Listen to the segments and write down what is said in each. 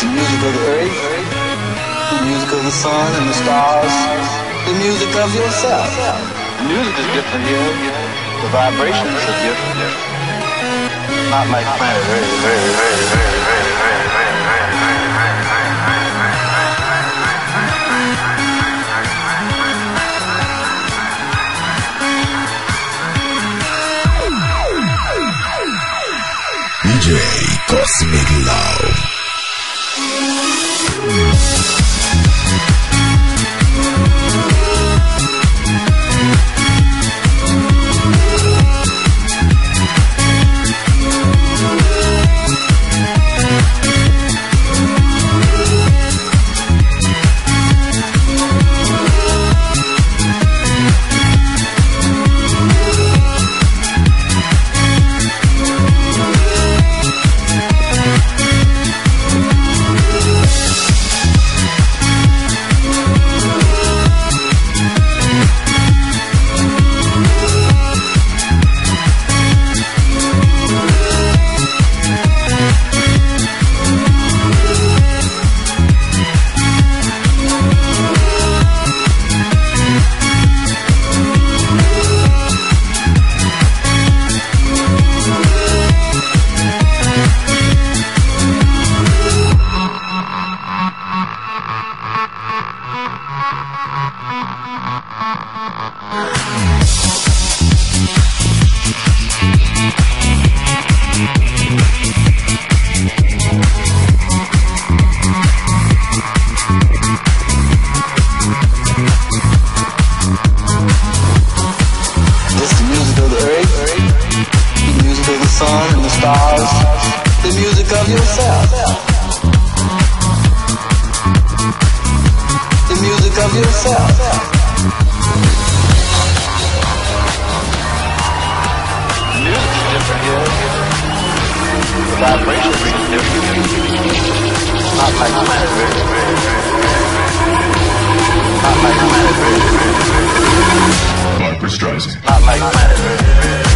The music of the earth, the music of the sun and the stars, the music of yourself. The music is different here. The vibrations are different. Not like planet Earth. DJ Cosmic Love. Thank you. yourself. The music of yourself. Music's different here. The vibrations are different. Not like Not like Not like Not like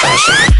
Sensation.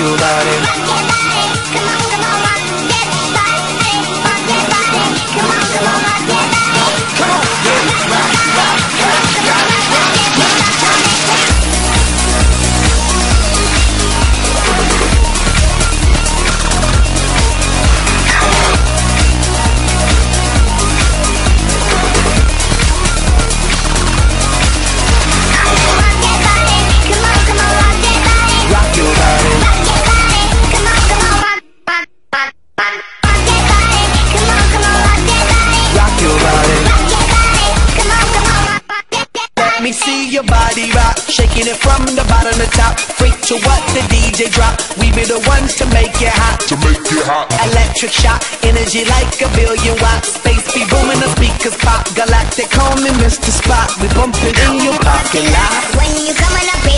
you about it. your body rock, shaking it from the bottom to top. Freak to what the DJ drop. We be the ones to make it hot. To make it hot. Electric shock, energy like a billion watts. Space be booming, the speakers pop. Galactic, call me Mr. Spot. We bumping in your parking lot. When you coming up.